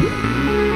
Música